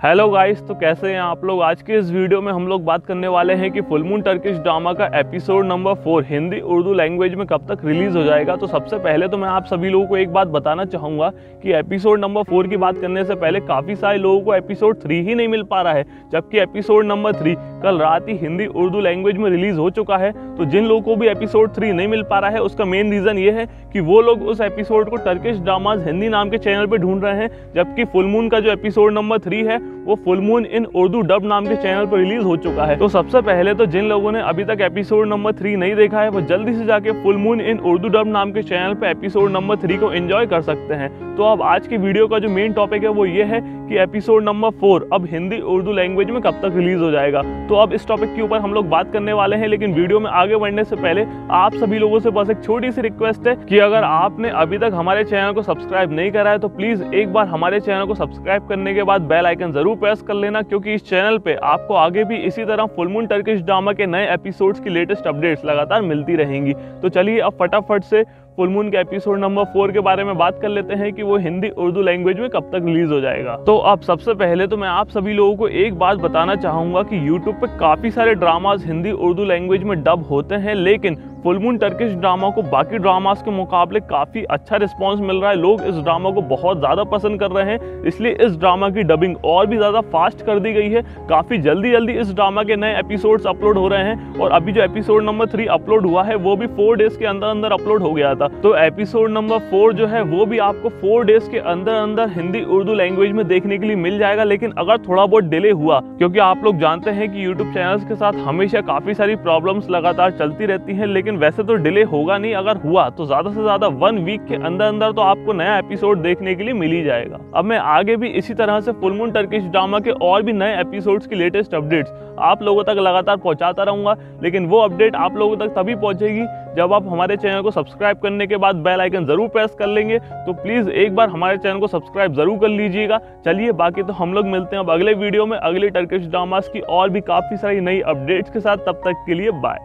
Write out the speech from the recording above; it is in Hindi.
हेलो गाइस तो कैसे हैं आप लोग? आज के इस वीडियो में हम लोग बात करने वाले हैं कि फुल मून टर्किश ड्रामा का episode number four Hindi Urdu language में कब तक रिलीज़ हो जाएगा? तो सबसे पहले तो मैं आप सभी लोगों को एक बात बताना चाहूँगा कि एपिसोड नंबर फोर की बात करने से पहले काफ़ी सारे लोगों को एपिसोड थ्री ही नहीं मिल पा रहा है, जबकि एपिसोड नंबर थ्री कल रात ही हिंदी उर्दू लैंग्वेज में रिलीज़ हो चुका है। तो जिन लोगों को भी एपिसोड थ्री नहीं मिल पा रहा है, उसका मेन रीज़न ये है कि वो लोग उस एपिसोड को टर्किश ड्रामाज हिंदी नाम के चैनल पर ढूंढ रहे हैं, जबकि फुल मून का जो एपिसोड नंबर थ्री है वो full moon in Urdu dub नाम के चैनल पर रिलीज़ हो चुका है। तो सबसे पहले तो जिन लोगों ने अभी तक एपिसोड नंबर थ्री नहीं देखा है, वो जल्दी से जाके full moon in Urdu dub नाम के चैनल पर एपिसोड नंबर थ्री को एंजॉय कर सकते हैं। तो अब आज की वीडियो का जो मेन टॉपिक है, वो ये है कि एपिसोड नंबर फोर अब हिंदी उर्दू लैंग्वेज में कब तक रिलीज़ हो जाएगा। तो अब इस टॉपिक के ऊपर हम लोग बात करने वाले हैं, लेकिन वीडियो में आगे बढ़ने से पहले आप सभी लोगों से बस एक छोटी सी रिक्वेस्ट है कि अगर आपने अभी तक हमारे चैनल को सब्सक्राइब नहीं करा है तो प्लीज़ एक बार हमारे चैनल को सब्सक्राइब करने के बाद बेल आइकन ज़रूर प्रेस कर लेना, क्योंकि इस चैनल पे आपको आगे भी इसी तरह फुलमून टर्किश ड्रामा के नए एपिसोड्स की लेटेस्ट अपडेट्स लगातार मिलती रहेंगी। तो चलिए अब फटाफट से फुल मून के एपिसोड नंबर फोर के बारे में बात कर लेते हैं कि वो हिंदी उर्दू लैंग्वेज में कब तक रिलीज़ हो जाएगा। तो अब सबसे पहले तो मैं आप सभी लोगों को एक बात बताना चाहूँगा कि यूट्यूब पे काफ़ी सारे ड्रामाज हिंदी उर्दू लैंग्वेज में डब होते हैं, लेकिन फुल मून टर्किश ड्रामा को बाकी ड्रामास के मुकाबले काफ़ी अच्छा रिस्पांस मिल रहा है। लोग इस ड्रामा को बहुत ज़्यादा पसंद कर रहे हैं, इसलिए इस ड्रामा की डबिंग और भी ज़्यादा फास्ट कर दी गई है। काफ़ी जल्दी जल्दी इस ड्रामा के नए एपिसोड्स अपलोड हो रहे हैं और अभी जो एपिसोड नंबर थ्री अपलोड हुआ है, वो भी फोर डेज़ के अंदर अंदर अपलोड हो गया था। तो एपिसोड नंबर फोर जो है, वो भी आपको फोर डेज़ के अंदर अंदर हिंदी, उर्दू लैंग्वेज में देखने के लिए मिल जाएगा, लेकिन अगर थोड़ा बहुत डिले हुआ, क्योंकि आप लोग जानते हैं कि यूट्यूब चैनल्स के साथ हमेशा काफ़ी सारी प्रॉब्लम्स लगातार चलती रहती हैं, लेकिन वैसे तो डिले होगा नहीं, अगर हुआ तो ज़्यादा से ज़्यादा वन वीक के अंदर अंदर तो आपको नया एपिसोड देखने के लिए मिल ही जाएगा। अब मैं आगे भी इसी तरह से फुल मून टर्किश ड्रामा के और भी नए एपिसोड्स की लेटेस्ट अपडेट्स आप लोगों तक लगातार पहुंचाता रहूँगा, लेकिन वो अपडेट आप लोगों तक तभी पहुंचेगी जब आप हमारे चैनल को सब्सक्राइब करने के बाद बेल आइकन ज़रूर प्रेस कर लेंगे। तो प्लीज़ एक बार हमारे चैनल को सब्सक्राइब ज़रूर कर लीजिएगा। चलिए, बाकी तो हम लोग मिलते हैं अब अगले वीडियो में, अगले टर्किश ड्रामास की और भी काफ़ी सारी नई अपडेट्स के साथ। तब तक के लिए बाय